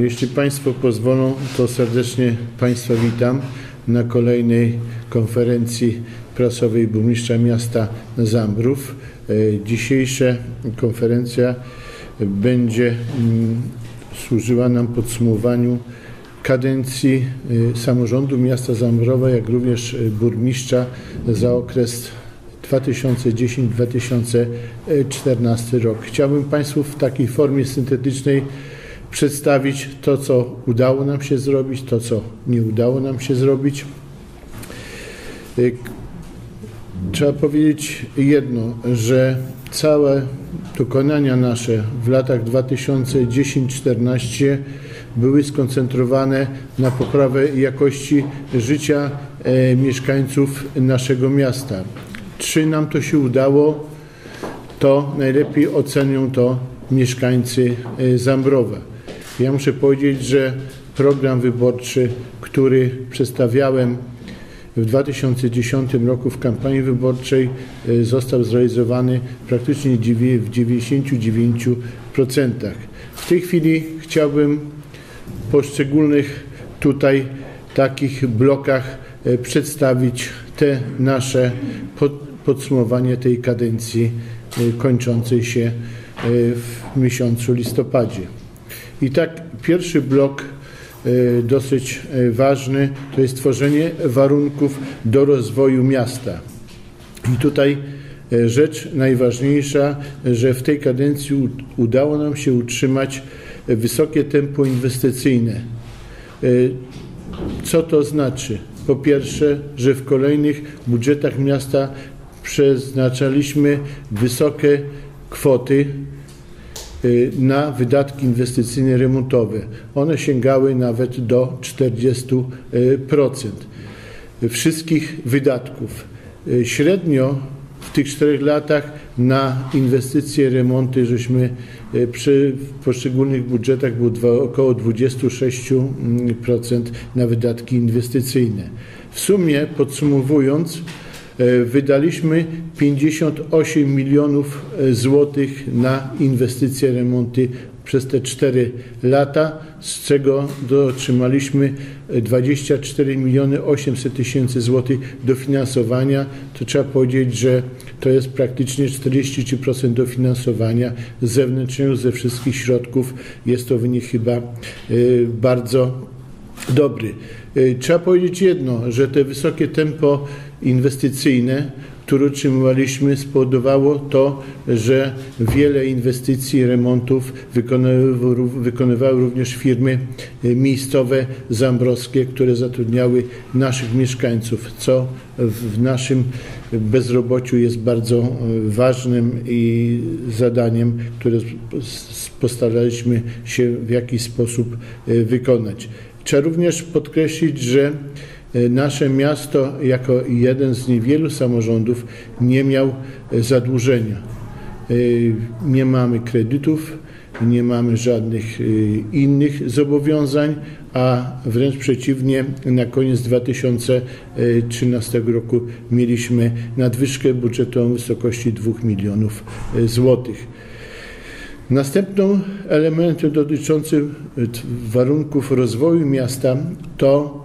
Jeśli Państwo pozwolą, to serdecznie Państwa witam na kolejnej konferencji prasowej burmistrza miasta Zambrów. E, Dzisiejsza konferencja będzie mm, służyła nam podsumowaniu kadencji e, samorządu miasta Zambrowa, jak również e, burmistrza za okres 2010-2014 rok. Chciałbym Państwu w takiej formie syntetycznej przedstawić to, co udało nam się zrobić, to, co nie udało nam się zrobić. Y, Trzeba powiedzieć jedno, że całe dokonania nasze w latach 2010-2014 były skoncentrowane na poprawę jakości życia e, mieszkańców naszego miasta. Czy nam to się udało, to najlepiej ocenią to mieszkańcy e, Zambrowa. Ja muszę powiedzieć, że program wyborczy, który przedstawiałem w 2010 roku w kampanii wyborczej e, został zrealizowany praktycznie w 99%. W tej chwili chciałbym poszczególnych tutaj takich blokach e, przedstawić te nasze pod- podsumowanie tej kadencji e, kończącej się w miesiącu listopadzie. I tak pierwszy blok e, dosyć e, ważny to jest tworzenie warunków do rozwoju miasta. I tutaj e, rzecz najważniejsza, że w tej kadencji udało nam się utrzymać wysokie tempo inwestycyjne. Co to znaczy? Po pierwsze, że w kolejnych budżetach miasta przeznaczaliśmy wysokie kwoty na wydatki inwestycyjne remontowe. One sięgały nawet do 40% wszystkich wydatków. Y, Średnio w tych czterech latach na inwestycje, remonty, żeśmy y, przy w poszczególnych budżetach było dwa, około 26% na wydatki inwestycyjne. W sumie podsumowując, Wydaliśmy 58 milionów e, złotych na inwestycje, remonty przez te 4 lata, z czego otrzymaliśmy 24 miliony 800 tysięcy złotych dofinansowania. To trzeba powiedzieć, że to jest praktycznie 43% dofinansowania zewnętrznego ze wszystkich środków. Jest to wynik chyba e, bardzo dobry. Trzeba powiedzieć jedno, że te wysokie tempo inwestycyjne, które utrzymywaliśmy, spowodowało to, że wiele inwestycji, remontów wykonywały, również firmy y, miejscowe, zambrowskie, które zatrudniały naszych mieszkańców, co w naszym bezrobociu jest bardzo y, ważnym i zadaniem, które postaraliśmy się w jakiś sposób y, wykonać. Trzeba również podkreślić, że e, nasze miasto jako jeden z niewielu samorządów nie miał e, zadłużenia. E, Nie mamy kredytów, nie mamy żadnych e, innych zobowiązań, a wręcz przeciwnie, na koniec 2013 roku mieliśmy nadwyżkę budżetową w wysokości 2 milionów e, złotych. Następną elementem dotyczącym warunków rozwoju miasta to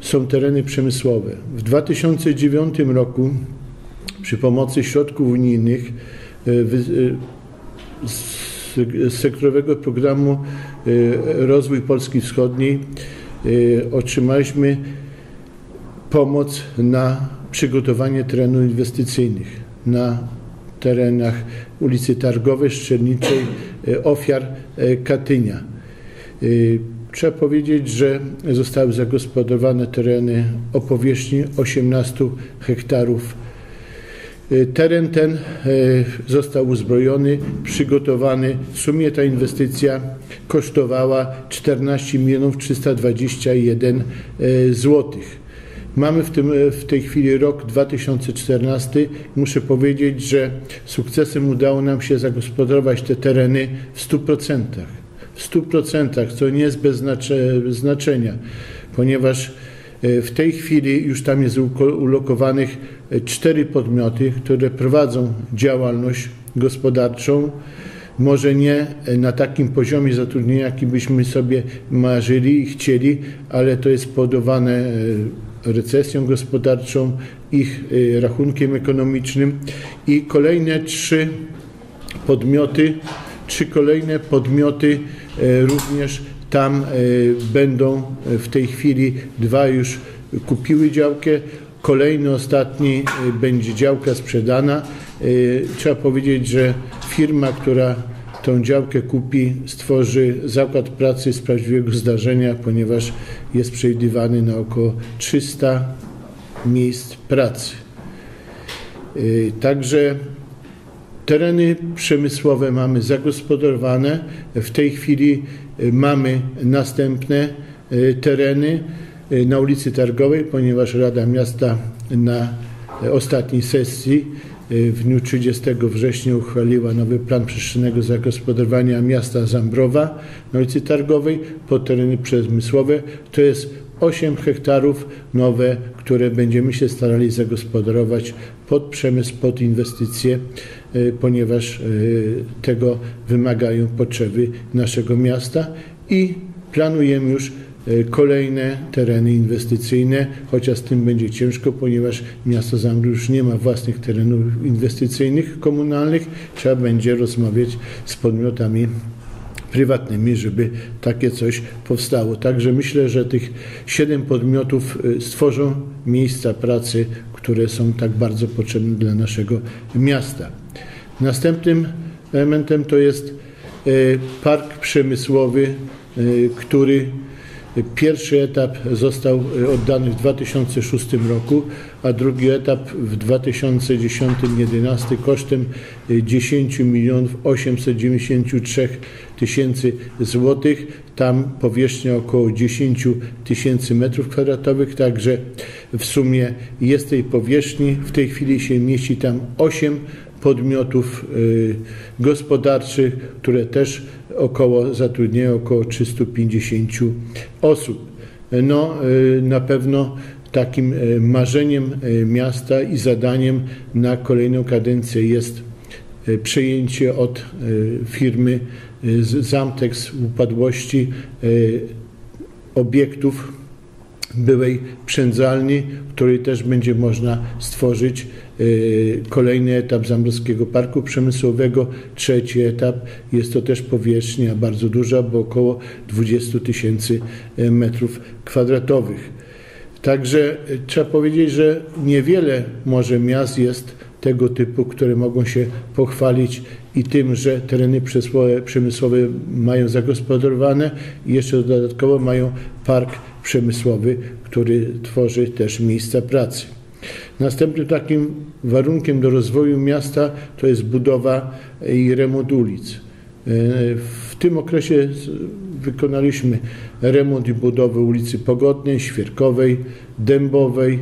są tereny przemysłowe. W 2009 roku przy pomocy środków unijnych wy- y, z sektorowego programu y, Rozwój Polski Wschodniej otrzymaliśmy pomoc na przygotowanie terenów inwestycyjnych na terenach ulicy Targowej, Strzelniczej, e, ofiar e, Katynia. Trzeba powiedzieć, że zostały zagospodarowane tereny o powierzchni 18 hektarów. E, Teren ten e, został uzbrojony, przygotowany. W sumie ta inwestycja kosztowała 14 milionów 321 złotych. Mamy w, tym, w tej chwili rok 2014. Muszę powiedzieć, że sukcesem udało nam się zagospodarować te tereny w 100%. W 100%, co nie jest bez znacze- znaczenia, ponieważ e, w tej chwili już tam jest ulokowanych e, cztery podmioty, które prowadzą działalność gospodarczą. może nie na takim poziomie zatrudnienia, jaki byśmy sobie marzyli i chcieli, ale to jest spowodowane recesją gospodarczą, ich rachunkiem ekonomicznym i kolejne trzy podmioty, trzy kolejne podmioty również tam będą w tej chwili dwa już kupiły działkę, kolejny, ostatni będzie działka sprzedana. Trzeba powiedzieć, że firma, która tą działkę kupi, stworzy zakład pracy z prawdziwego zdarzenia, ponieważ jest przewidywany na około 300 miejsc pracy. Także tereny przemysłowe mamy zagospodarowane. W tej chwili mamy następne tereny na ulicy Targowej, ponieważ Rada Miasta na ostatniej sesji w dniu 30 września uchwaliła nowy plan przestrzennego zagospodarowania miasta Zambrowa na ulicy Targowej pod tereny przemysłowe. To jest 8 hektarów nowe, które będziemy się starali zagospodarować pod przemysł, pod inwestycje, ponieważ tego wymagają potrzeby naszego miasta i planujemy już kolejne tereny inwestycyjne, chociaż z tym będzie ciężko, ponieważ miasto Zambrów już nie ma własnych terenów inwestycyjnych, komunalnych. Trzeba będzie rozmawiać z podmiotami prywatnymi, żeby takie coś powstało. Także myślę, że tych siedem podmiotów stworzą miejsca pracy, które są tak bardzo potrzebne dla naszego miasta. Następnym elementem to jest park przemysłowy, który Pierwszy etap został oddany w 2006 roku, a drugi etap w 2010-2011 kosztem 10 milionów 893 tysięcy złotych. Tam powierzchnia około 10 tysięcy metrów kwadratowych, także w sumie jest tej powierzchni. W tej chwili się mieści tam 8 podmiotów gospodarczych, które też około zatrudniają około 350 osób. No, na pewno takim marzeniem miasta i zadaniem na kolejną kadencję jest przejęcie od firmy Zamtex upadłości obiektów byłej przędzalni, w której też będzie można stworzyć kolejny etap Zambrowskiego Parku Przemysłowego. Trzeci etap jest to też powierzchnia bardzo duża, bo około 20 tysięcy metrów kwadratowych. Także trzeba powiedzieć, że niewiele może miast jest tego typu, które mogą się pochwalić i tym, że tereny przemysłowe mają zagospodarowane i jeszcze dodatkowo mają park przemysłowy, który tworzy też miejsca pracy. Następnym takim warunkiem do rozwoju miasta to jest budowa i remont ulic. W tym okresie wykonaliśmy remont i budowę ulicy Pogodnej, Świerkowej, Dębowej,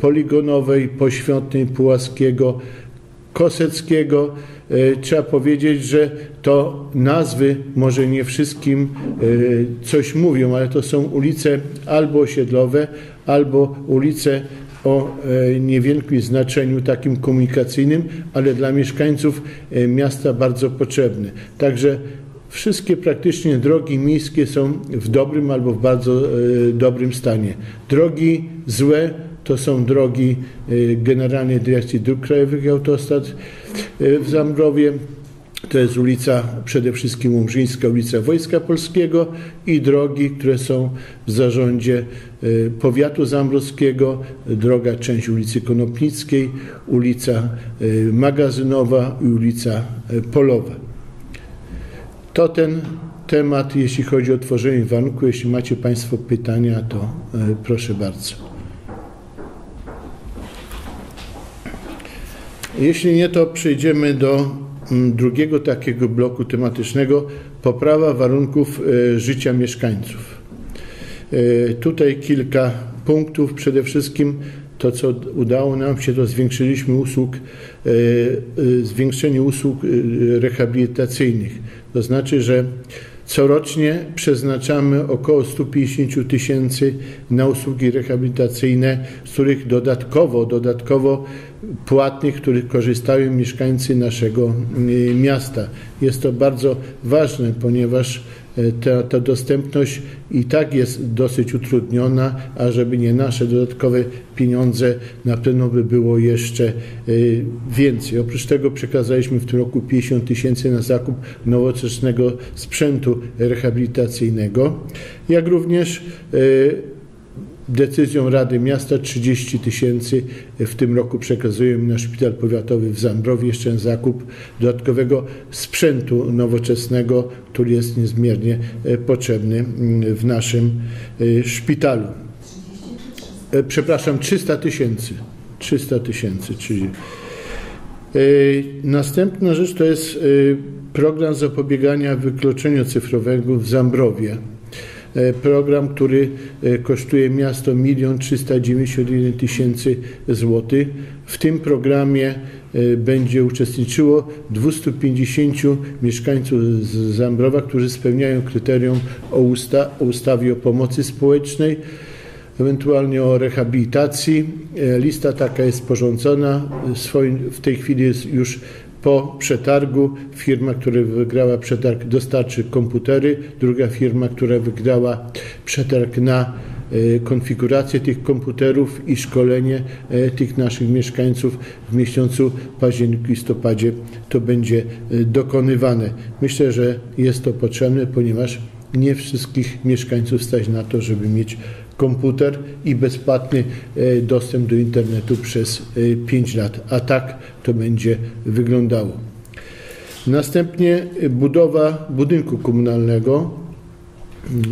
Poligonowej, Poświątnej, Pułaskiego, Koseckiego. Trzeba powiedzieć, że to nazwy może nie wszystkim coś mówią, ale to są ulice albo osiedlowe, albo ulice o niewielkim znaczeniu takim komunikacyjnym, ale dla mieszkańców miasta bardzo potrzebne. Także wszystkie praktycznie drogi miejskie są w dobrym albo w bardzo dobrym stanie. Drogi złe to są drogi Generalnej Dyrekcji Dróg Krajowych i Autostrad w Zambrowie. To jest ulica przede wszystkim Łomżyńska, ulica Wojska Polskiego i drogi, które są w zarządzie powiatu zambrowskiego, droga część ulicy Konopnickiej, ulica Magazynowa i ulica Polowa. To ten temat, jeśli chodzi o tworzenie warunków. Jeśli macie Państwo pytania, to proszę bardzo. Jeśli nie, to przejdziemy do drugiego takiego bloku tematycznego poprawa warunków życia mieszkańców. Tutaj kilka punktów. Przede wszystkim to, co udało nam się, to zwiększyliśmy usług, zwiększenie usług rehabilitacyjnych. To znaczy, że corocznie przeznaczamy około 150 tysięcy na usługi rehabilitacyjne, z których dodatkowo, dodatkowo płatnych, których korzystają mieszkańcy naszego miasta. Jest to bardzo ważne, ponieważ ta, ta dostępność i tak jest dosyć utrudniona, a żeby nie nasze dodatkowe pieniądze, na pewno by było jeszcze y, więcej. Oprócz tego przekazaliśmy w tym roku 50 tysięcy na zakup nowoczesnego sprzętu rehabilitacyjnego, jak również y, Decyzją Rady Miasta 30 tysięcy w tym roku przekazujemy na Szpital Powiatowy w Zambrowie jeszcze zakup dodatkowego sprzętu nowoczesnego, który jest niezmiernie e, potrzebny mm, w naszym e, szpitalu. E, przepraszam, 300 tysięcy. 300 tysięcy, czyli Następna rzecz to jest program zapobiegania wykluczeniu cyfrowego w Zambrowie. E, program, który e, kosztuje miasto 1 391 tysięcy złotych. W tym programie e, będzie uczestniczyło 250 mieszkańców z Zambrowa, którzy spełniają kryterium o, usta o ustawie o pomocy społecznej ewentualnie o rehabilitacji. Lista taka jest sporządzona. W tej chwili jest już po przetargu firma, która wygrała przetarg dostarczy komputery, druga firma, która wygrała przetarg na e, konfigurację tych komputerów i szkolenie e, tych naszych mieszkańców w miesiącu październiku, listopadzie to będzie e, dokonywane. Myślę, że jest to potrzebne, ponieważ nie wszystkich mieszkańców stać na to, żeby mieć komputer i bezpłatny e, dostęp do internetu przez 5 e, lat. A tak to będzie wyglądało. Następnie budowa budynku komunalnego.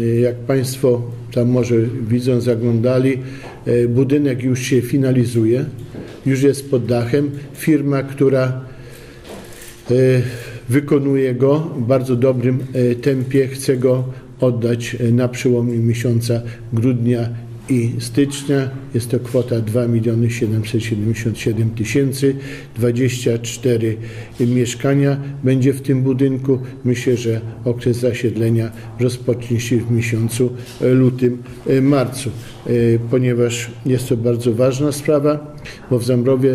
E, jak Państwo tam może widzą, zaglądali, budynek już się finalizuje, już jest pod dachem. Firma, która wykonuje go w bardzo dobrym tempie, chce go oddać e, na przełomie miesiąca grudnia i stycznia. Jest to kwota 2 777 tysięcy, 24 mieszkania będzie w tym budynku. Myślę, że okres zasiedlenia rozpocznie się w miesiącu e, lutym, e, marcu, ponieważ jest to bardzo ważna sprawa, bo w Zambrowie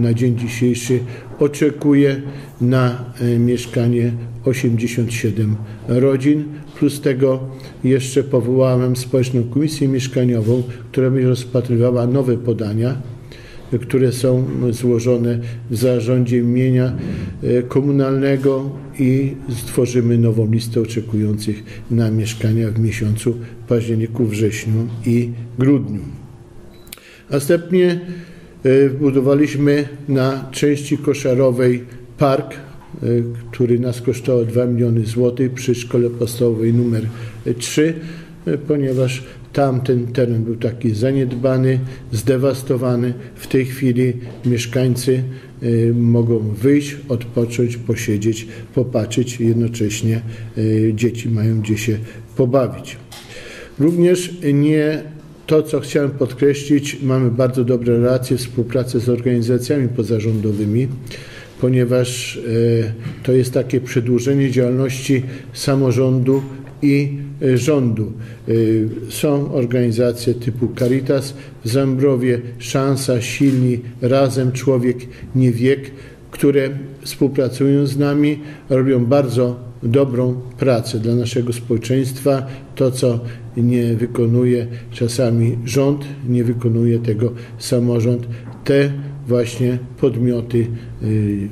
na dzień dzisiejszy oczekuje na mieszkanie 87 rodzin. Plus tego jeszcze powołałem społeczną komisję mieszkaniową, która będzie rozpatrywała nowe podania, które są złożone w zarządzie mienia e, komunalnego i stworzymy nową listę oczekujących na mieszkania w miesiącu październiku, wrześniu i grudniu. Następnie e, budowaliśmy na części koszarowej park który nas kosztował 2 miliony złotych przy szkole podstawowej numer 3, y, ponieważ tamten teren był taki zaniedbany, zdewastowany. W tej chwili mieszkańcy y, mogą wyjść, odpocząć, posiedzieć, popatrzeć, jednocześnie dzieci mają gdzie się pobawić. Również nie to, co chciałem podkreślić, mamy bardzo dobre relacje, współpracę z organizacjami pozarządowymi ponieważ e, to jest takie przedłużenie działalności samorządu i e, rządu. E, są organizacje typu Caritas w Zambrowie, Szansa, Silni, Razem, Człowiek, Nie Wiek, które współpracują z nami, robią bardzo dobrą pracę dla naszego społeczeństwa. To, co nie wykonuje czasami rząd, nie wykonuje tego samorząd. Te właśnie podmioty, y,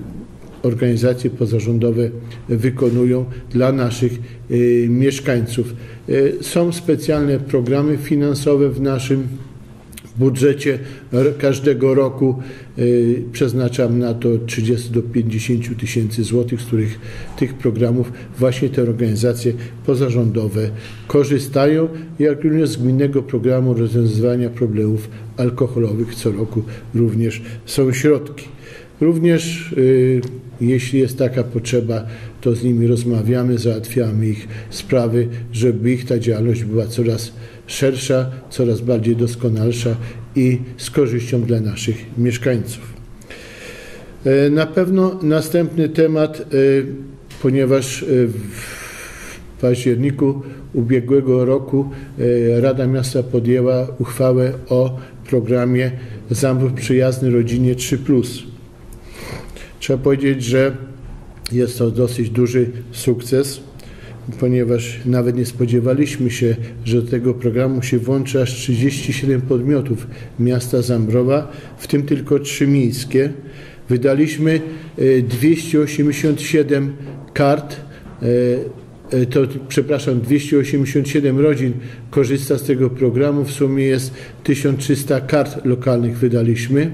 organizacje pozarządowe wykonują dla naszych y, mieszkańców. Y, są specjalne programy finansowe w naszym budżecie każdego roku przeznaczam na to 30 do 50 tysięcy złotych, z których tych programów właśnie te organizacje pozarządowe korzystają, jak również z gminnego programu rozwiązywania problemów alkoholowych co roku również są środki. Również y, jeśli jest taka potrzeba, to z nimi rozmawiamy, załatwiamy ich sprawy, żeby ich ta działalność była coraz szersza, coraz bardziej doskonalsza i z korzyścią dla naszych mieszkańców. E, na pewno następny temat, e, ponieważ e, w październiku ubiegłego roku Rada Miasta podjęła uchwałę o programie Zamrów Przyjazny Rodzinie 3+. Trzeba powiedzieć, że jest to dosyć duży sukces, ponieważ nawet nie spodziewaliśmy się, że do tego programu się włączy aż 37 podmiotów miasta Zambrowa, w tym tylko trzy miejskie. Wydaliśmy 287 kart to, przepraszam, 287 rodzin korzysta z tego programu. W sumie jest 1300 kart lokalnych wydaliśmy.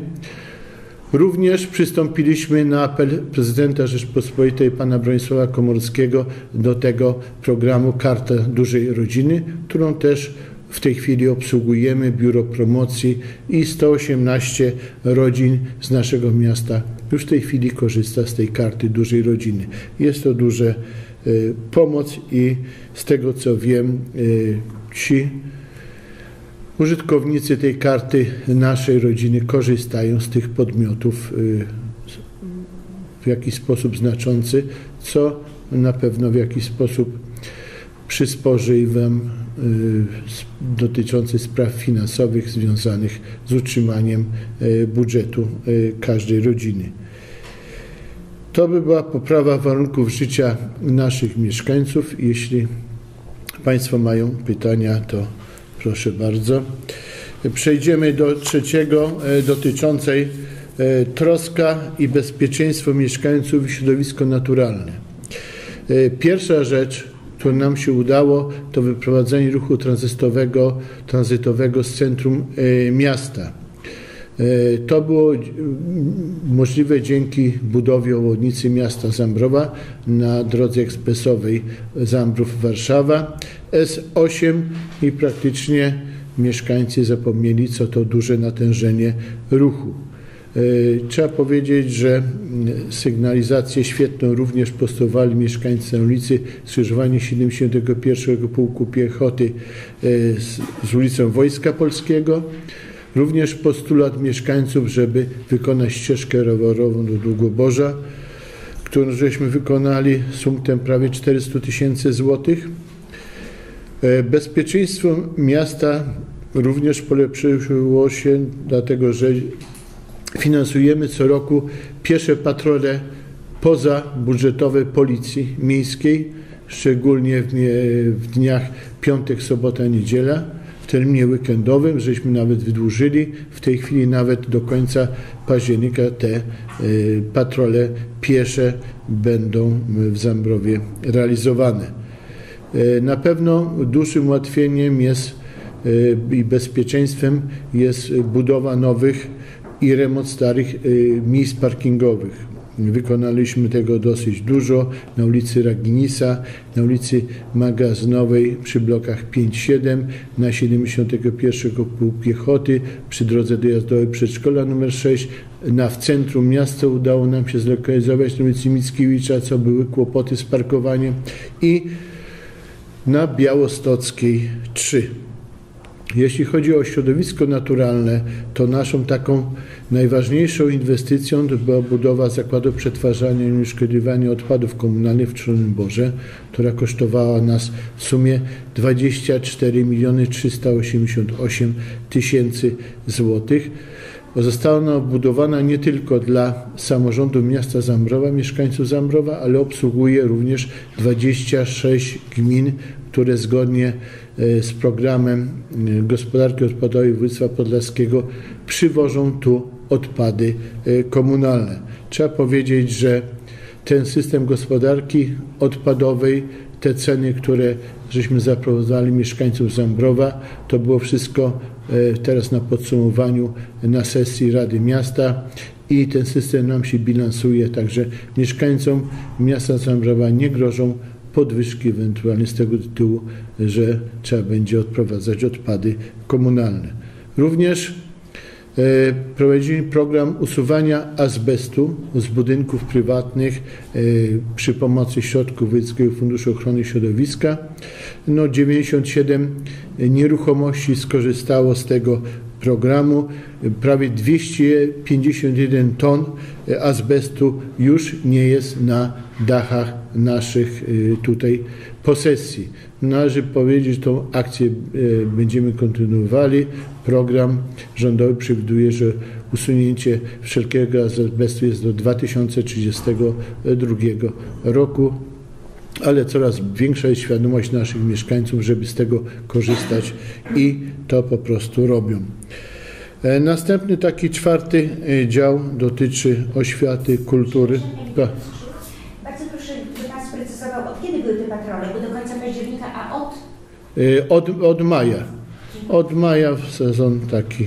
Również przystąpiliśmy na apel prezydenta Rzeczpospolitej pana Bronisława Komorskiego do tego programu Karta Dużej Rodziny, którą też w tej chwili obsługujemy, biuro promocji i 118 rodzin z naszego miasta już w tej chwili korzysta z tej karty dużej rodziny. Jest to duże y, pomoc i z tego co wiem, y, ci użytkownicy tej karty naszej rodziny korzystają z tych podmiotów y, w jakiś sposób znaczący, co na pewno w jakiś sposób przysporzy Wam dotyczący spraw finansowych związanych z utrzymaniem budżetu każdej rodziny. To by była poprawa warunków życia naszych mieszkańców. Jeśli Państwo mają pytania, to proszę bardzo. Przejdziemy do trzeciego, e, dotyczącej e, troska i bezpieczeństwo mieszkańców i środowisko naturalne. E, pierwsza rzecz, którą nam się udało, to wyprowadzenie ruchu tranzytowego, tranzytowego z centrum miasta. To było możliwe dzięki budowie obwodnicy miasta Zambrowa na drodze ekspresowej Zambrów-Warszawa S8 i praktycznie mieszkańcy zapomnieli, co to duże natężenie ruchu. E, trzeba powiedzieć, że sygnalizację świetną również postulowali mieszkańcy ulicy skrzyżowanie 71 Pułku Piechoty e, z ulicą Wojska Polskiego. Również postulat mieszkańców, żeby wykonać ścieżkę rowerową do Długoborza, którą żeśmy wykonali sumtem prawie 400 tysięcy złotych. E, bezpieczeństwo miasta również polepszyło się, dlatego że finansujemy co roku piesze patrole pozabudżetowe Policji Miejskiej, szczególnie w, dniach piątek, sobota, niedziela w terminie weekendowym, żeśmy nawet wydłużyli. W tej chwili nawet do końca października te y, patrole piesze będą w Zambrowie realizowane. Y, na pewno dużym ułatwieniem jest y, i bezpieczeństwem jest budowa nowych i remont starych miejsc parkingowych. Wykonaliśmy tego dosyć dużo na ulicy Raginisa, na ulicy Magazynowej przy blokach 5-7, na 71 Pułk Piechoty, przy drodze dojazdowej przedszkola numer 6, na w centrum miasta udało nam się zlokalizować na ulicy Mickiewicza, co były kłopoty z parkowaniem i na Białostockiej 3. Jeśli chodzi o środowisko naturalne, to naszą taką najważniejszą inwestycją była budowa zakładu przetwarzania i uszkodziwania odpadów komunalnych w Czarnym Borze, która kosztowała nas w sumie 24 miliony 388 tysięcy złotych. Została ona budowana nie tylko dla samorządu miasta Zambrowa, mieszkańców Zambrowa, ale obsługuje również 26 gmin, które zgodnie e, z programem e, gospodarki odpadowej województwa podlaskiego przywożą tu odpady e, komunalne. Trzeba powiedzieć, że ten system gospodarki odpadowej, te ceny, które żeśmy zaprowadzali mieszkańców Zambrowa, to było wszystko teraz na podsumowaniu na sesji Rady Miasta i ten system nam się bilansuje, także mieszkańcom miasta Zambrowa nie grożą podwyżki ewentualnie z tego tytułu, że trzeba będzie odprowadzać odpady komunalne. Również e, prowadzimy program usuwania azbestu z budynków prywatnych e, przy pomocy środków Wojewódzkiego Funduszu Ochrony Środowiska. No 97 nieruchomości skorzystało z tego programu prawie 251 ton azbestu już nie jest na dachach naszych tutaj posesji. Należy powiedzieć, że tą akcję będziemy kontynuowali. Program rządowy przewiduje, że usunięcie wszelkiego azbestu jest do 2032 roku ale coraz większa jest świadomość naszych mieszkańców, żeby z tego korzystać i to po prostu robią. E, następny taki czwarty e, dział dotyczy oświaty, kultury. Bardzo proszę, by Pan sprecyzował, od kiedy były te patrole? Bo do końca października, a od? E, od, od maja. Od maja w sezon taki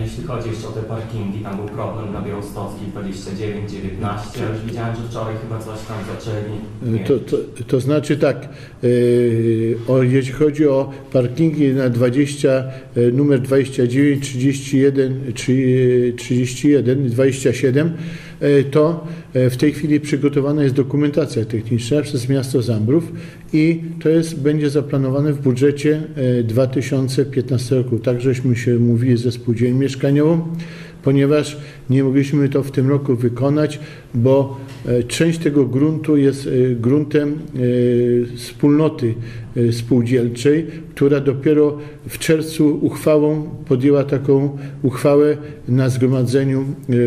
jeśli chodzi jeszcze o te parkingi, tam był problem na Białostockiej 29, 19, ja już widziałem, że wczoraj chyba coś tam zaczęli. To, to, to, znaczy tak, yy, o, jeśli chodzi o parkingi na 20, yy, numer 29, 31, 31 27, yy, to w tej chwili przygotowana jest dokumentacja techniczna przez miasto Zambrów i to jest, będzie zaplanowane w budżecie 2015 roku. Tak żeśmy się mówili ze spółdzielnią mieszkaniową, ponieważ nie mogliśmy to w tym roku wykonać, bo e, część tego gruntu jest e, gruntem e, wspólnoty spółdzielczej, która dopiero w czerwcu uchwałą podjęła taką uchwałę na zgromadzeniu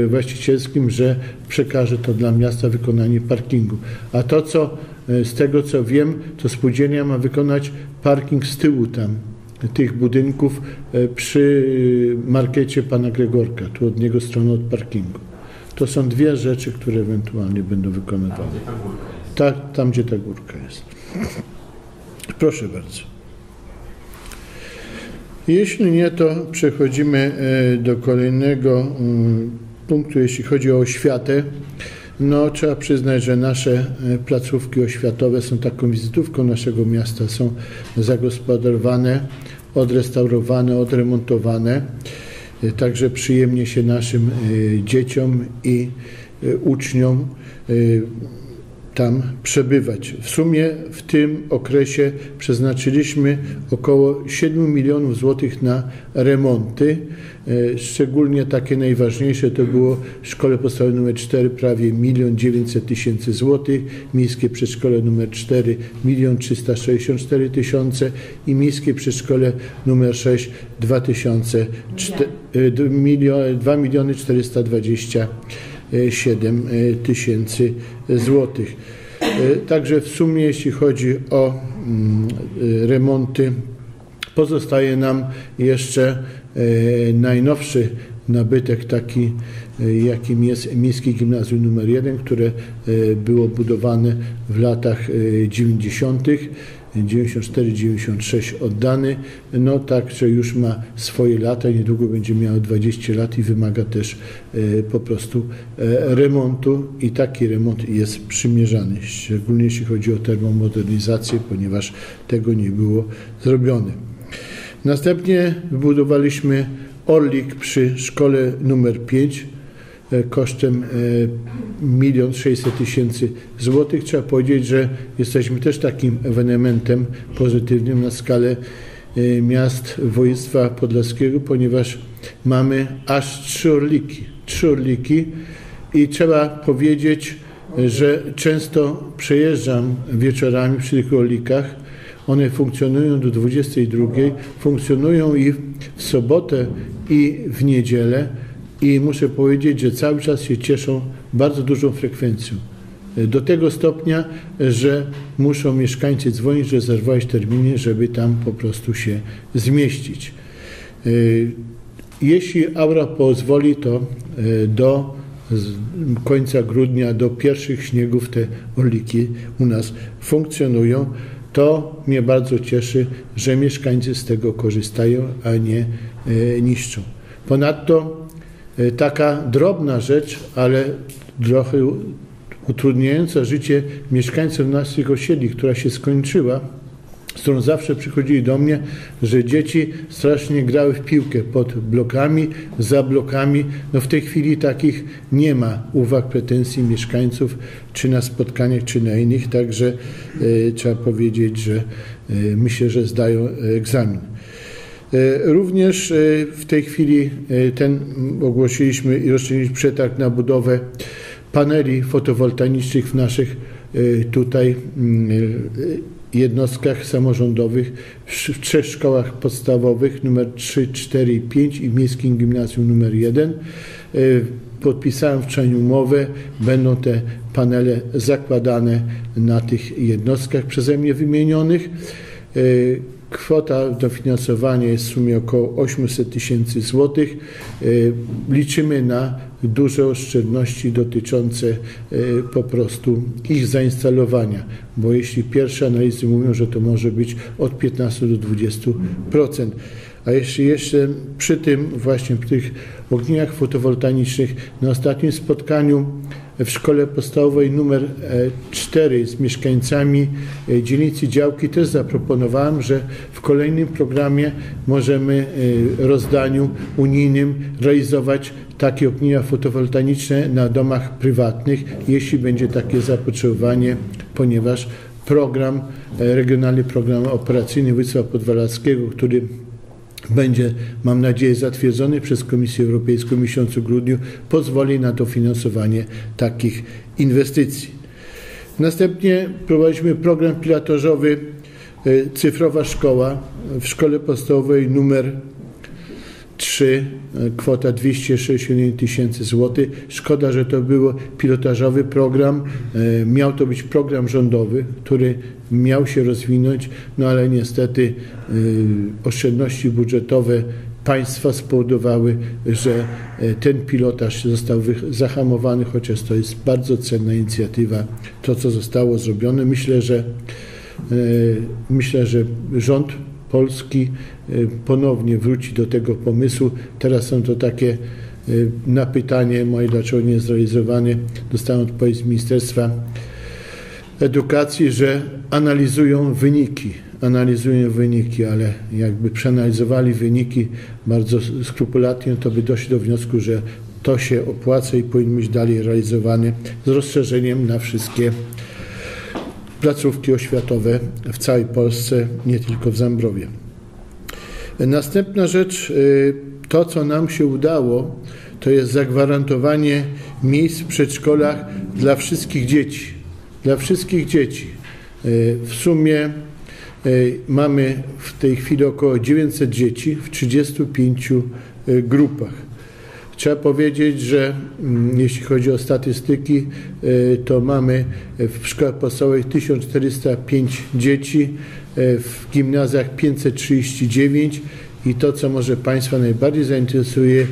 właścicielskim, że przekaże to dla miasta wykonanie parkingu. A to, co z tego co wiem, to spółdzielnia ma wykonać parking z tyłu tam tych budynków e, przy markecie pana Gregorka, tu od niego strony od parkingu. To są dwie rzeczy, które ewentualnie będą wykonywane. Tam, gdzie ta górka jest. Tak, tam, gdzie ta górka jest. Proszę bardzo. Jeśli nie, to przechodzimy e, do kolejnego mm, punktu, jeśli chodzi o oświatę. No, trzeba przyznać, że nasze e, placówki oświatowe są taką wizytówką naszego miasta, są zagospodarowane, odrestaurowane, odremontowane. E, także przyjemnie się naszym e, dzieciom i uczniom tam przebywać. W sumie w tym okresie przeznaczyliśmy około 7 milionów złotych na remonty. E, szczególnie takie najważniejsze to było w szkole podstawowej nr 4 prawie 1 900 tysięcy złotych, miejskie przedszkole nr 4 1 364 tysiące i miejskie przedszkole nr 6 2 miliony 427 tysięcy złotych. E, także w sumie jeśli chodzi o mm, e, remonty pozostaje nam jeszcze E, najnowszy nabytek taki, e, jakim jest Miejskie Gimnazjum nr 1, które e, było budowane w latach 90. 94-96 oddany, no tak, że już ma swoje lata, niedługo będzie miało 20 lat i wymaga też po prostu remontu. I taki remont jest przymierzany, szczególnie jeśli chodzi o termomodernizację, ponieważ tego nie było zrobione. Następnie wybudowaliśmy Orlik przy szkole numer 5 e, kosztem 1 e, 600 tysięcy złotych. Trzeba powiedzieć, że jesteśmy też takim ewenementem pozytywnym na skalę e, miast województwa podlaskiego, ponieważ mamy aż trzy orliki. Trzy orliki i trzeba powiedzieć, że często przejeżdżam wieczorami przy tych orlikach one funkcjonują do 22, funkcjonują i w sobotę, i w niedzielę. I muszę powiedzieć, że cały czas się cieszą bardzo dużą frekwencją. Do tego stopnia, że muszą mieszkańcy dzwonić, rezerwować terminy, żeby tam po prostu się zmieścić. Y, jeśli aura pozwoli, to y, do końca grudnia, do pierwszych śniegów te orliki u nas funkcjonują. To mnie bardzo cieszy, że mieszkańcy z tego korzystają, a nie e, niszczą. Ponadto e, taka drobna rzecz, ale trochę utrudniająca życie mieszkańców naszych osiedli, która się skończyła, z którą zawsze przychodzili do mnie, że dzieci strasznie grały w piłkę pod blokami, za blokami. No w tej chwili takich nie ma uwag, pretensji mieszkańców, czy na spotkaniach, czy na innych, także e, trzeba powiedzieć, że e, myślę, że zdają egzamin. Również w tej chwili ten ogłosiliśmy i rozpoczęliśmy przetarg na budowę paneli fotowoltaicznych w naszych tutaj jednostkach samorządowych w trzech szkołach podstawowych numer 3, 4 i 5 i w Miejskim Gimnazjum numer 1. Podpisałem wczoraj umowę, będą te panele zakładane na tych jednostkach przeze mnie wymienionych. Kwota dofinansowania jest w sumie około 800 tysięcy złotych. E, liczymy na duże oszczędności dotyczące e, po prostu ich zainstalowania, bo jeśli pierwsze analizy mówią, że to może być od 15 do 20%. A jeśli jeszcze przy tym właśnie przy tych ogniach fotowoltaicznych na ostatnim spotkaniu w szkole podstawowej numer 4 e, z mieszkańcami e, dzielnicy działki też zaproponowałem, że w kolejnym programie możemy e, rozdaniu unijnym realizować takie ogniwa fotowoltaiczne na domach prywatnych, jeśli będzie takie zapotrzebowanie, ponieważ program, regionalny program operacyjny województwa podwalackiego, który będzie, mam nadzieję, zatwierdzony przez Komisję Europejską w miesiącu grudniu, pozwoli na dofinansowanie takich inwestycji. Następnie prowadziliśmy program pilotażowy e, Cyfrowa Szkoła w szkole podstawowej numer 3, e, kwota 261 tysięcy złotych. Szkoda, że to był pilotażowy program. E, miał to być program rządowy, który miał się rozwinąć, no ale niestety e, oszczędności budżetowe państwa spowodowały, że ten pilotaż został zahamowany, chociaż to jest bardzo cenna inicjatywa, to co zostało zrobione. Myślę, że myślę, że rząd Polski ponownie wróci do tego pomysłu. Teraz są to takie y, na pytanie moje, dlaczego nie jest zrealizowany, dostałem odpowiedź z Ministerstwa Edukacji, że analizują wyniki, analizują wyniki, ale jakby przeanalizowali wyniki bardzo skrupulatnie, to by doszli do wniosku, że to się opłaca i powinno być dalej realizowane z rozszerzeniem na wszystkie placówki oświatowe w całej Polsce, nie tylko w Zambrowie. Następna rzecz, y, to co nam się udało, to jest zagwarantowanie miejsc w przedszkolach dla wszystkich dzieci. Dla wszystkich dzieci. Y, w sumie y, mamy w tej chwili około 900 dzieci w 35 grupach. Trzeba powiedzieć, że mm, jeśli chodzi o statystyki, to mamy w szkołach podstawowych 1405 dzieci, w gimnazjach 539 i to, co może Państwa najbardziej zainteresuje,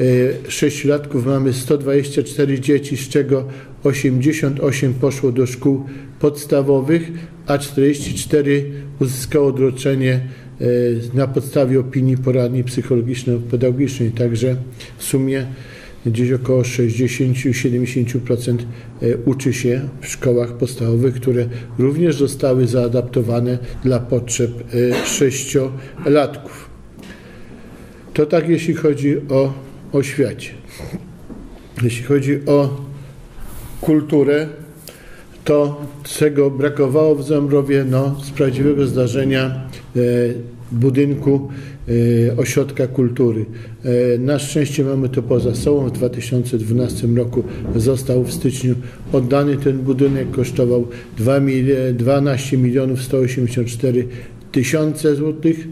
y, sześciolatków mamy 124 dzieci, z czego 88 poszło do szkół podstawowych, a 44 uzyskało odroczenie E, na podstawie opinii poradni psychologiczno-pedagogicznej. Także w sumie gdzieś około 60-70% e, uczy się w szkołach podstawowych, które również zostały zaadaptowane dla potrzeb e, sześciolatków. To tak jeśli chodzi o oświacie. Jeśli chodzi o kulturę, to czego brakowało w Zambrowie, no, z prawdziwego zdarzenia e, budynku ośrodka kultury. E, na szczęście mamy to poza sobą. W 2012 roku został w styczniu oddany ten budynek, kosztował 12 milionów 184 tysiące złotych.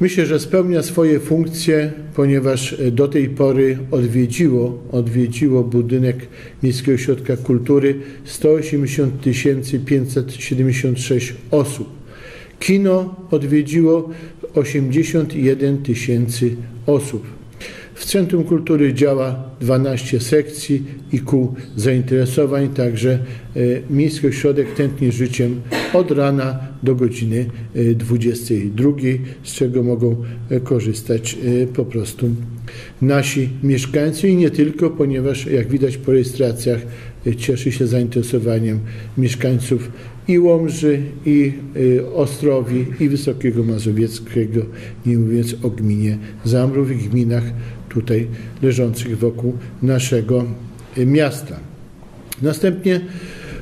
Myślę, że spełnia swoje funkcje, ponieważ e, do tej pory odwiedziło, odwiedziło budynek Miejskiego Ośrodka Kultury 180 576 osób. Kino odwiedziło 81 tysięcy osób. W Centrum Kultury działa 12 sekcji i kół zainteresowań, także e, Miejski Ośrodek tętni życiem od rana do godziny 22, e, z czego mogą e, korzystać po prostu nasi mieszkańcy i nie tylko, ponieważ jak widać po rejestracjach cieszy się zainteresowaniem mieszkańców i Łomży, i Ostrowi, i Wysokiego Mazowieckiego, nie mówiąc o gminie Zamrów i gminach tutaj leżących wokół naszego miasta. Następnie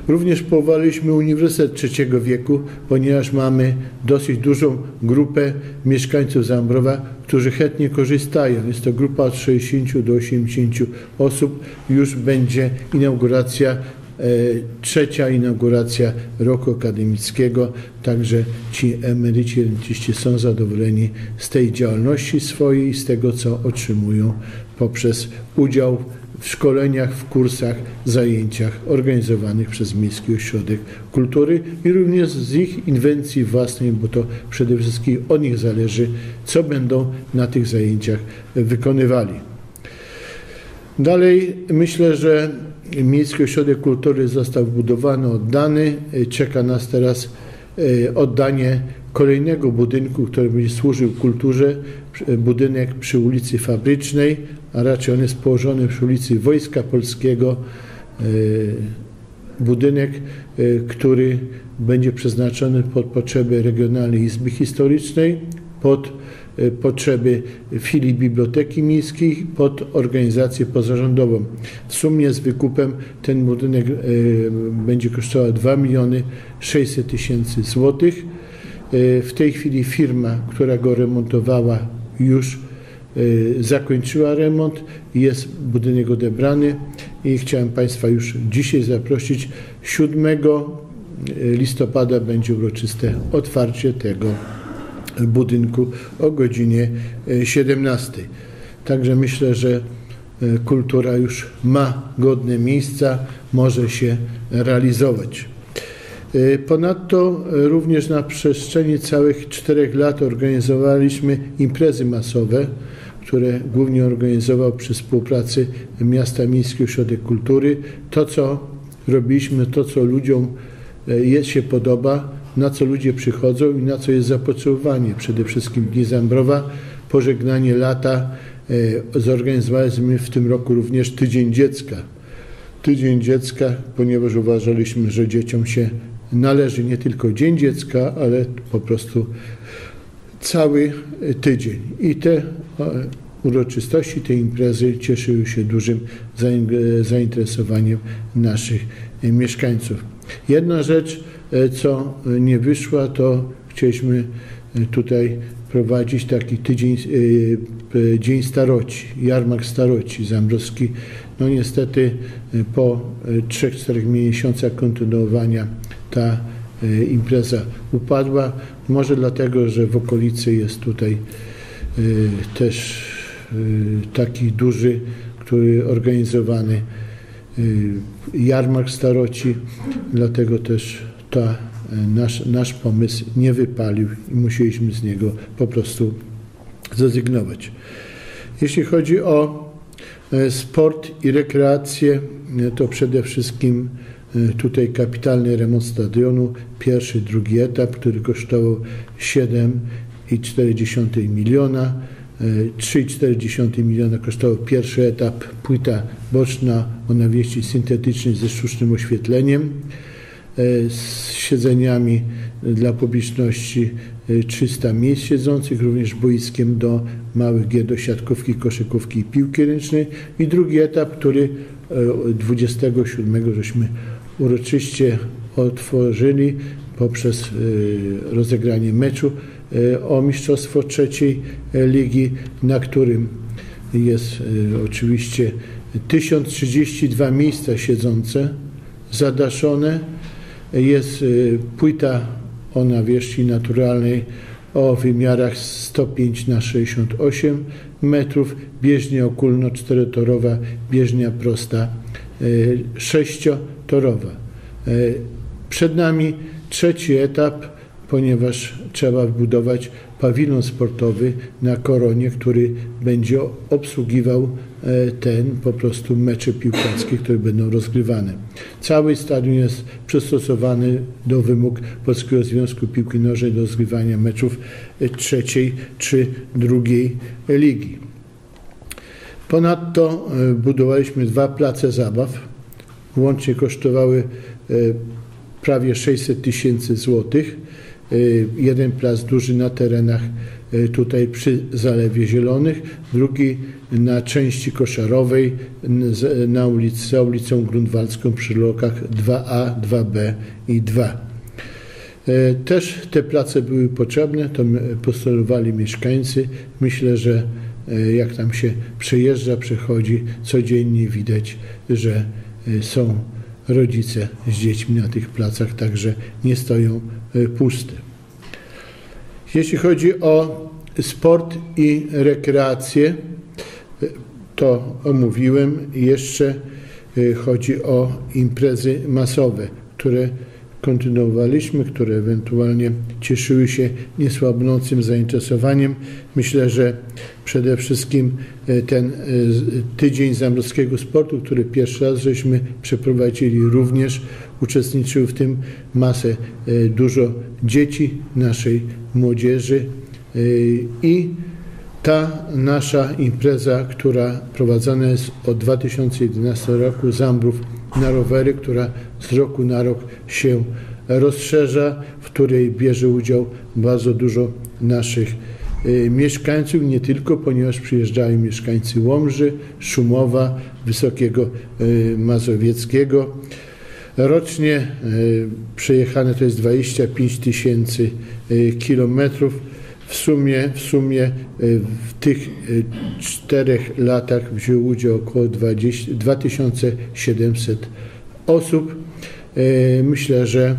Również powołaliśmy Uniwersytet Trzeciego Wieku, ponieważ mamy dosyć dużą grupę mieszkańców Zambrowa, którzy chętnie korzystają. Jest to grupa od 60 do 80 osób. Już będzie inauguracja trzecia inauguracja roku akademickiego, także ci emeryci, renciści są zadowoleni z tej działalności swojej z tego, co otrzymują poprzez udział w szkoleniach, w kursach, zajęciach organizowanych przez Miejski Ośrodek Kultury i również z ich inwencji własnej, bo to przede wszystkim od nich zależy, co będą na tych zajęciach wykonywali. Dalej myślę, że Miejski Ośrodek Kultury został wbudowany, oddany. Czeka nas teraz e, oddanie kolejnego budynku, który będzie służył kulturze. Budynek przy ulicy Fabrycznej, a raczej on jest położony przy ulicy Wojska Polskiego. E, budynek, e, który będzie przeznaczony pod potrzeby Regionalnej Izby Historycznej, pod potrzeby filii Biblioteki Miejskiej pod organizację pozarządową. W sumie z wykupem ten budynek y, będzie kosztował 2 miliony 600 tysięcy złotych. Y, w tej chwili firma, która go remontowała, już zakończyła remont, jest budynek odebrany i chciałem Państwa już dzisiaj zaprosić. 7 listopada będzie uroczyste otwarcie tego budynku o godzinie 17. E, Także myślę, że e, kultura już ma godne miejsca, może się realizować. E, ponadto również na przestrzeni całych czterech lat organizowaliśmy imprezy masowe, które głównie organizował przy współpracy Miasta Miejski Ośrodek Kultury. To, co robiliśmy, to, co ludziom jest, się podoba, na co ludzie przychodzą i na co jest zapotrzebowanie. Przede wszystkim Dni Zambrowa, pożegnanie lata. E, zorganizowaliśmy w tym roku również Tydzień Dziecka. Tydzień Dziecka, ponieważ uważaliśmy, że dzieciom się należy nie tylko Dzień Dziecka, ale po prostu cały tydzień. I te e, uroczystości, te imprezy cieszyły się dużym zainteresowaniem naszych mieszkańców. Jedna rzecz, E, co nie wyszła, to chcieliśmy e, tutaj prowadzić taki tydzień, e, Dzień Staroci, Jarmark Staroci Zambrowski. No niestety po 3-4 miesiącach kontynuowania ta impreza upadła. Może dlatego, że w okolicy jest tutaj też taki duży, który organizowany jarmark staroci, dlatego też ta e, nasz, nasz pomysł nie wypalił i musieliśmy z niego po prostu zrezygnować. Jeśli chodzi o e, sport i rekreację, e, to przede wszystkim tutaj kapitalny remont stadionu, pierwszy, drugi etap, który kosztował 7,4 miliona. 3,4 miliona kosztował pierwszy etap, płyta boczna o nawieści syntetycznej ze sztucznym oświetleniem. E, z siedzeniami dla publiczności 300 e, miejsc siedzących, również boiskiem do małych gier do siatkówki, koszykówki i piłki ręcznej. I drugi etap, który 27 e, żeśmy uroczyście otworzyli poprzez rozegranie meczu o Mistrzostwo Trzeciej Ligi, na którym jest oczywiście 1032 miejsca siedzące, zadaszone, jest y, płyta o nawierzchni naturalnej o wymiarach 105 na 68 metrów, bieżnia okulno-czterotorowa, bieżnia prosta y, sześciotorowa. Y, przed nami trzeci etap, ponieważ trzeba wbudować pawilon sportowy na Koronie, który będzie obsługiwał ten po prostu mecze piłkarskie, które będą rozgrywane. Cały stadion jest przystosowany do wymóg Polskiego Związku Piłki Nożnej do rozgrywania meczów e, trzeciej czy drugiej ligi. Ponadto e, budowaliśmy dwa place zabaw. Łącznie kosztowały prawie 600 tysięcy złotych jeden plac duży na terenach tutaj przy Zalewie Zielonych, drugi na części koszarowej na ulicy, za ulicą Grunwaldzką przy lokach 2A, 2B i 2. Też te place były potrzebne, to postulowali mieszkańcy. Myślę, że jak tam się przejeżdża, przechodzi, codziennie widać, że są rodzice z dziećmi na tych placach, także nie stoją puste. Jeśli chodzi o sport i rekreację, to omówiłem. Jeszcze chodzi o imprezy masowe, które kontynuowaliśmy, które ewentualnie cieszyły się niesłabnącym zainteresowaniem. Myślę, że przede wszystkim ten tydzień zamorskiego sportu, który pierwszy raz żeśmy przeprowadzili, również uczestniczyły w tym masę dużo dzieci naszej młodzieży i ta nasza impreza, która prowadzona jest od 2011 roku, Zambrów na rowery, która z roku na rok się rozszerza, w której bierze udział bardzo dużo naszych mieszkańców, nie tylko, ponieważ przyjeżdżają mieszkańcy Łomży, Szumowa, Wysokiego Mazowieckiego. Rocznie przejechane to jest 25 tysięcy kilometrów. W sumie, w sumie w tych czterech latach wzięło udział około 20, 2700 osób. Myślę, że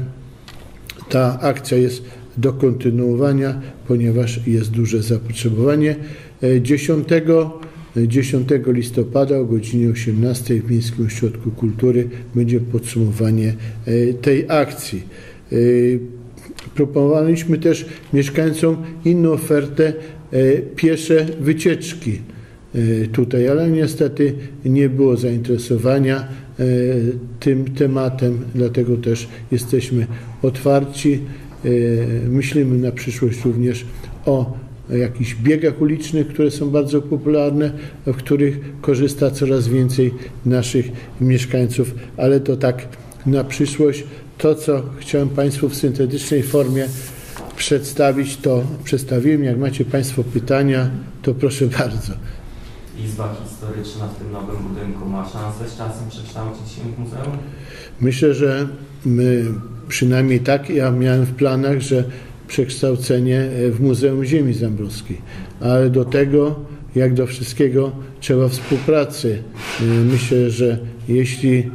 ta akcja jest do kontynuowania, ponieważ jest duże zapotrzebowanie. 10, 10 listopada o godzinie 18 w Miejskim Ośrodku Kultury będzie podsumowanie tej akcji. Proponowaliśmy też mieszkańcom inną ofertę piesze wycieczki tutaj, ale niestety nie było zainteresowania tym tematem, dlatego też jesteśmy otwarci. Myślimy na przyszłość również o jakichś biegach ulicznych, które są bardzo popularne, w których korzysta coraz więcej naszych mieszkańców, ale to tak na przyszłość. To, co chciałem Państwu w syntetycznej formie przedstawić, to przedstawiłem. Jak macie Państwo pytania, to proszę bardzo. Izba historyczna w tym nowym budynku ma szansę z czasem przekształcić się w muzeum? Myślę, że my, przynajmniej tak ja miałem w planach, że przekształcenie w Muzeum Ziemi Zambrowskiej, ale do tego, jak do wszystkiego, trzeba współpracy. Myślę, że jeśli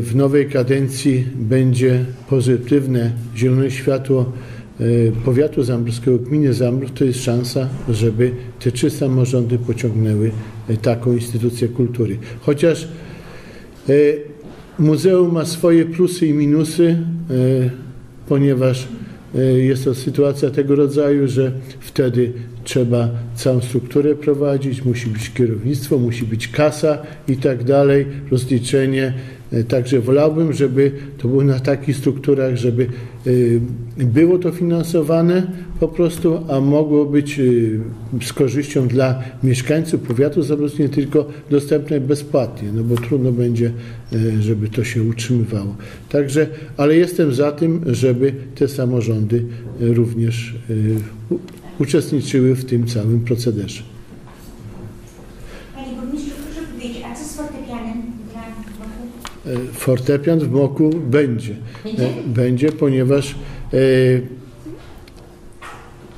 w nowej kadencji będzie pozytywne zielone światło powiatu zambrowskiego, gminy Zambrów, to jest szansa, żeby te trzy samorządy pociągnęły taką instytucję kultury. Chociaż muzeum ma swoje plusy i minusy, ponieważ jest to sytuacja tego rodzaju, że wtedy trzeba całą strukturę prowadzić, musi być kierownictwo, musi być kasa i tak dalej, rozliczenie. Także wolałbym, żeby to było na takich strukturach, żeby było to finansowane po prostu, a mogło być z korzyścią dla mieszkańców powiatu zabrać nie tylko dostępne bezpłatnie, no bo trudno będzie, żeby to się utrzymywało. Także, ale jestem za tym, żeby te samorządy również uczestniczyły w tym całym procederze. Panie burmistrzu, proszę powiedzieć, a co z fortepianem dla Bogu? Fortepian w Moku będzie. Będzie? Będzie, ponieważ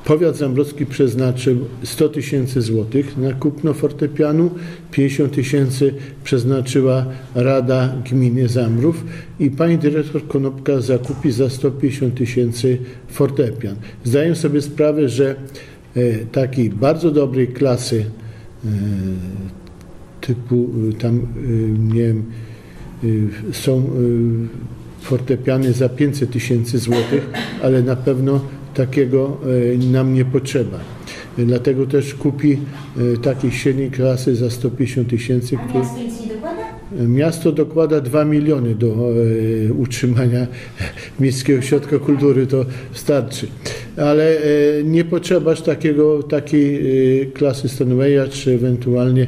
Powiat Zambrowski przeznaczył 100 tysięcy złotych na kupno fortepianu, 50 tysięcy przeznaczyła Rada Gminy Zambrów i pani dyrektor Konopka zakupi za 150 tysięcy fortepian. Zdaję sobie sprawę, że takiej bardzo dobrej klasy typu tam, nie wiem, są fortepiany za 500 tysięcy złotych, ale na pewno takiego nam nie potrzeba. Dlatego też kupi takiej średniej klasy za 150 tysięcy. A miasto dokłada? Miasto dokłada 2 miliony do utrzymania Miejskiego Ośrodka Kultury, to starczy. Ale nie potrzeba takiego, takiej klasy Stanwaya, czy ewentualnie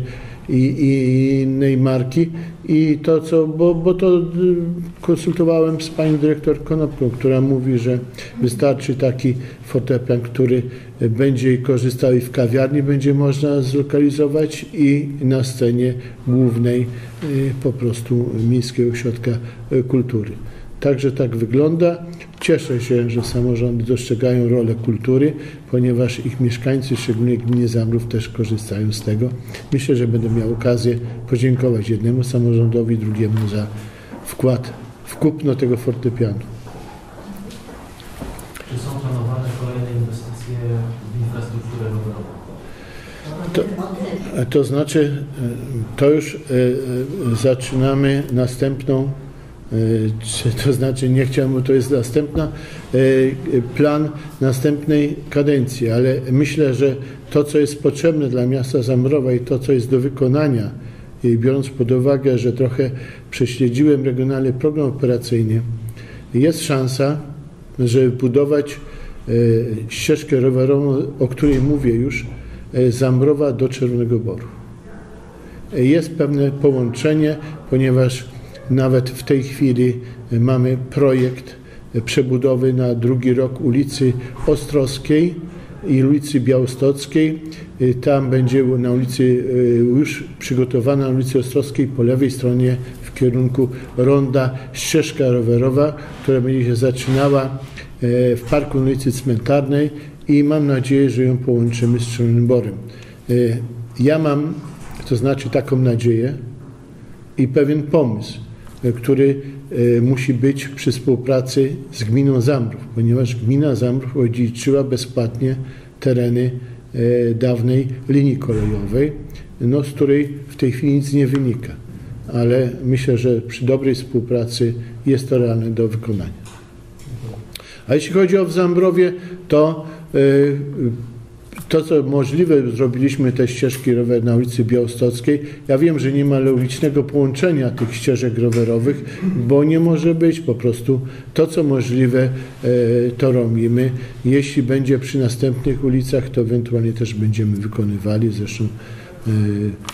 i, i innej marki i to co, bo, bo to y, konsultowałem z panią dyrektor Konopką, która mówi, że wystarczy taki fortepian, który będzie korzystał i w kawiarni będzie można zlokalizować i na scenie głównej y, po prostu Miejskiego Ośrodka Kultury. Także tak wygląda. Cieszę się, że samorządy dostrzegają rolę kultury, ponieważ ich mieszkańcy, szczególnie gminy Zamrów, też korzystają z tego. Myślę, że będę miał okazję podziękować jednemu samorządowi, drugiemu za wkład w kupno tego fortepianu. Czy są planowane kolejne inwestycje w infrastrukturę rowerową? To, to znaczy, to już e, e, zaczynamy następną czy to znaczy nie chciałem, bo to jest następna plan następnej kadencji, ale myślę, że to, co jest potrzebne dla miasta Zamrowa i to, co jest do wykonania, biorąc pod uwagę, że trochę prześledziłem regionalny program operacyjny, jest szansa, żeby budować ścieżkę rowerową, o której mówię już, Zamrowa do Czerwonego Boru. Jest pewne połączenie, ponieważ nawet w tej chwili mamy projekt przebudowy na drugi rok ulicy Ostrowskiej i ulicy Białostockiej. Tam będzie na ulicy już przygotowana na ulicy Ostrowskiej po lewej stronie w kierunku ronda ścieżka rowerowa, która będzie się zaczynała w parku ulicy Cmentarnej i mam nadzieję, że ją połączymy z Czerwonym Borem. Ja mam, to znaczy taką nadzieję i pewien pomysł, który musi być przy współpracy z gminą Zambrów, ponieważ gmina Zambrów odziedziczyła bezpłatnie tereny dawnej linii kolejowej, no, z której w tej chwili nic nie wynika. Ale myślę, że przy dobrej współpracy jest to realne do wykonania. A jeśli chodzi o Zambrowie, to to, co możliwe, zrobiliśmy te ścieżki rowerowe na ulicy Białostockiej. Ja wiem, że nie ma logicznego połączenia tych ścieżek rowerowych, bo nie może być po prostu to, co możliwe, to robimy. Jeśli będzie przy następnych ulicach, to ewentualnie też będziemy wykonywali. Zresztą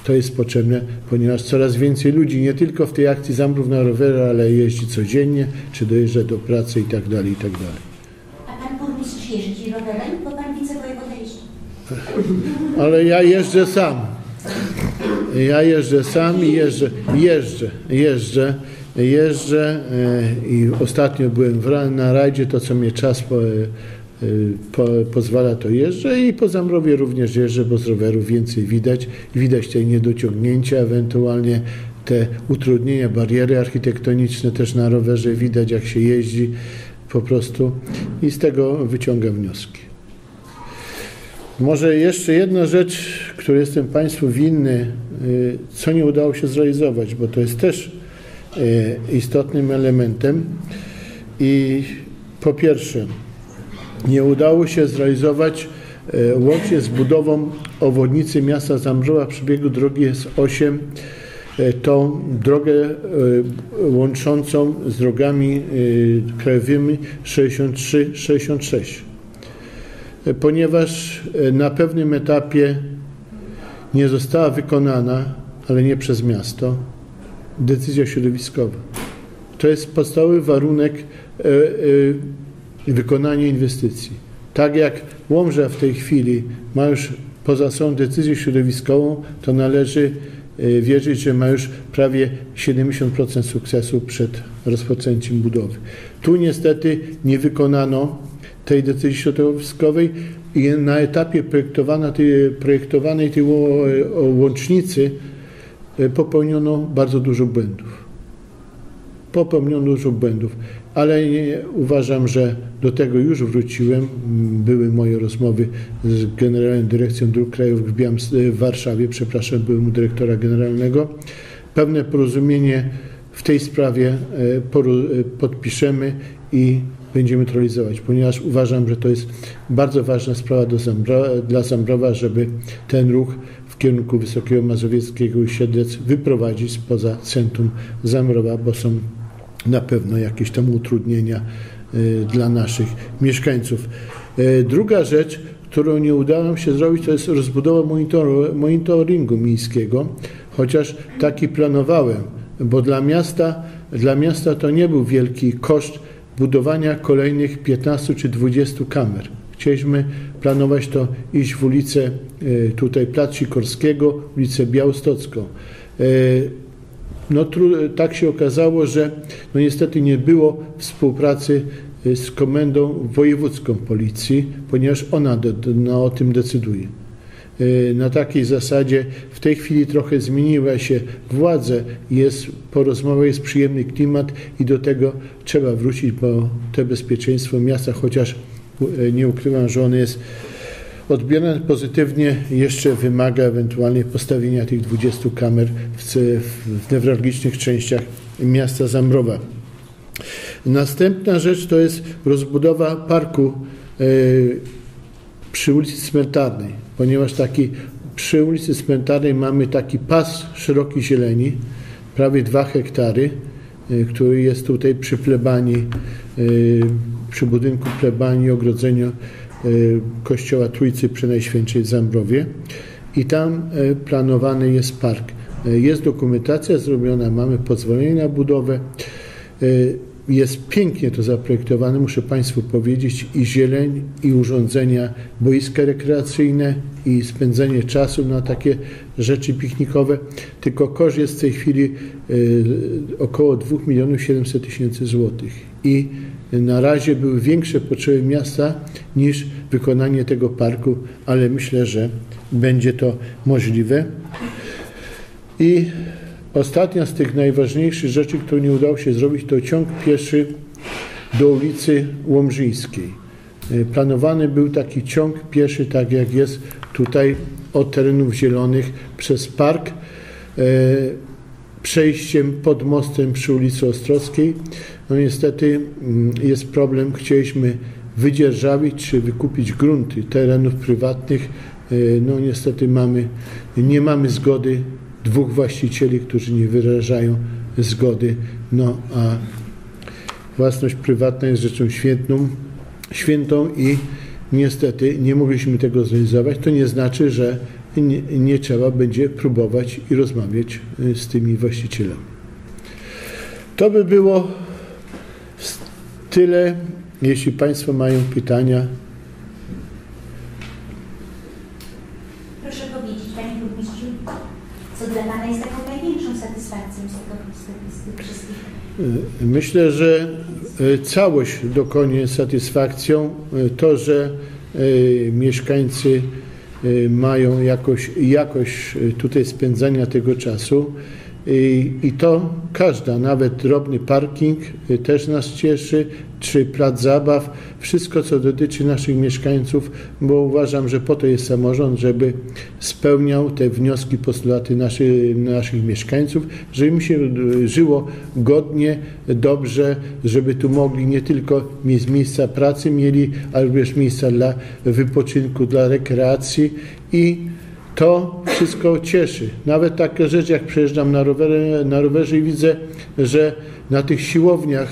to jest potrzebne, ponieważ coraz więcej ludzi, nie tylko w tej akcji Zambrów na rowery, ale jeździ codziennie, czy dojeżdża do pracy i tak dalej, i tak dalej. A pan burmistrz jeździ rowerem, bo pan wicewojewoda jeździ. Ale ja jeżdżę sam. Ja jeżdżę sam i jeżdżę, jeżdżę, jeżdżę, jeżdżę i ostatnio byłem na rajdzie, to co mnie czas po, po, pozwala, to jeżdżę i po Zamrowie również jeżdżę, bo z roweru więcej widać. Widać te niedociągnięcia, ewentualnie te utrudnienia, bariery architektoniczne też na rowerze widać, jak się jeździ po prostu i z tego wyciągam wnioski. Może jeszcze jedna rzecz, której jestem Państwu winny, co nie udało się zrealizować, bo to jest też istotnym elementem. I po pierwsze, nie udało się zrealizować łącznie z budową obwodnicy miasta Zambrzowa w przebiegu drogi S8 tą drogę łączącą z drogami krajowymi 63-66 ponieważ na pewnym etapie nie została wykonana, ale nie przez miasto, decyzja środowiskowa. To jest podstawowy warunek wykonania inwestycji. Tak jak Łomża w tej chwili ma już poza sobą decyzję środowiskową, to należy wierzyć, że ma już prawie 70% sukcesu przed rozpoczęciem budowy. Tu niestety nie wykonano tej decyzji środowiskowej i na etapie projektowanej tej łącznicy popełniono bardzo dużo błędów. Popełniono dużo błędów, ale uważam, że do tego już wróciłem. Były moje rozmowy z Generalną Dyrekcją Dróg Krajowych w Warszawie, przepraszam, byłem u dyrektora generalnego. Pewne porozumienie w tej sprawie podpiszemy i będziemy to realizować, ponieważ uważam, że to jest bardzo ważna sprawa dla Zambrowa, żeby ten ruch w kierunku Wysokiego Mazowieckiego i Siedlec wyprowadzić spoza centrum Zambrowa, bo są na pewno jakieś tam utrudnienia dla naszych mieszkańców. Druga rzecz, którą nie udało nam się zrobić, to jest rozbudowa monitoringu miejskiego, chociaż taki planowałem, bo dla miasta, dla miasta to nie był wielki koszt budowania kolejnych 15 czy 20 kamer. Chcieliśmy planować to iść w ulicę e, tutaj Plac Sikorskiego, ulicę Białostocką. E, no, tak się okazało, że no niestety nie było współpracy e, z Komendą Wojewódzką Policji, ponieważ ona de, no, o tym decyduje. Na takiej zasadzie w tej chwili trochę zmieniła się władze, jest, po rozmowie jest przyjemny klimat i do tego trzeba wrócić, bo to bezpieczeństwo miasta, chociaż nie ukrywam, że on jest odbierany pozytywnie, jeszcze wymaga ewentualnie postawienia tych 20 kamer w, w newralgicznych częściach miasta Zambrowa. Następna rzecz to jest rozbudowa parku e, przy ulicy Cmentarnej, ponieważ taki przy ulicy Cmentarnej mamy taki pas szeroki zieleni, prawie 2 hektary, e, który jest tutaj przy plebanii, e, przy budynku plebanii, ogrodzeniu Kościoła Trójcy Przenajświętszej w Zambrowie i tam planowany jest park. Jest dokumentacja zrobiona, mamy pozwolenie na budowę. Jest pięknie to zaprojektowane, muszę Państwu powiedzieć, i zieleń, i urządzenia, boiska rekreacyjne, i spędzenie czasu na takie rzeczy piknikowe. Tylko koszt jest w tej chwili y, około 2 milionów 700 tysięcy złotych. I na razie były większe potrzeby miasta niż wykonanie tego parku, ale myślę, że będzie to możliwe. I Ostatnia z tych najważniejszych rzeczy, które nie udało się zrobić, to ciąg pieszy do ulicy Łomżyńskiej. E, planowany był taki ciąg pieszy, tak jak jest tutaj od terenów zielonych przez park, e, przejściem pod mostem przy ulicy Ostrowskiej. No niestety mm, jest problem, chcieliśmy wydzierżawić czy wykupić grunty terenów prywatnych. E, no niestety mamy, nie mamy zgody dwóch właścicieli, którzy nie wyrażają zgody, no a własność prywatna jest rzeczą świętą, świętą i niestety nie mogliśmy tego zrealizować. To nie znaczy, że nie, nie trzeba będzie próbować i rozmawiać y, z tymi właścicielami. To by było tyle. Jeśli Państwo mają pytania, dla Pana jest taką największą satysfakcją z, tego, z, tych wszystkich? Myślę, że e, całość dokoniuje satysfakcją. E, to, że mieszkańcy mają jakoś, jakość tutaj spędzania tego czasu, i, to każda, nawet drobny parking y, też nas cieszy, czy plac zabaw, wszystko co dotyczy naszych mieszkańców, bo uważam, że po to jest samorząd, żeby spełniał te wnioski, postulaty naszych, naszych mieszkańców, żeby im się y, żyło godnie, dobrze, żeby tu mogli nie tylko mieć miejsca pracy mieli, ale również miejsca dla wypoczynku, dla rekreacji i to wszystko cieszy. Nawet takie rzeczy, jak przejeżdżam na, rowerze, na rowerze i widzę, że na tych siłowniach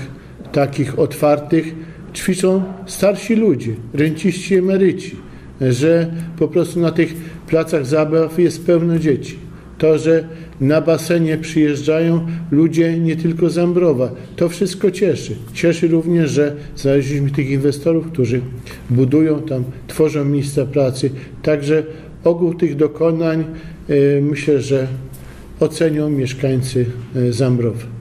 takich otwartych ćwiczą starsi ludzie, renciści, emeryci, że po prostu na tych placach zabaw jest pełno dzieci. To, że na basenie przyjeżdżają ludzie nie tylko z Ambrowa. To wszystko cieszy. Cieszy również, że znaleźliśmy tych inwestorów, którzy budują tam, tworzą miejsca pracy. Także Ogół tych dokonań e, myślę, że ocenią mieszkańcy e, Zambrowy.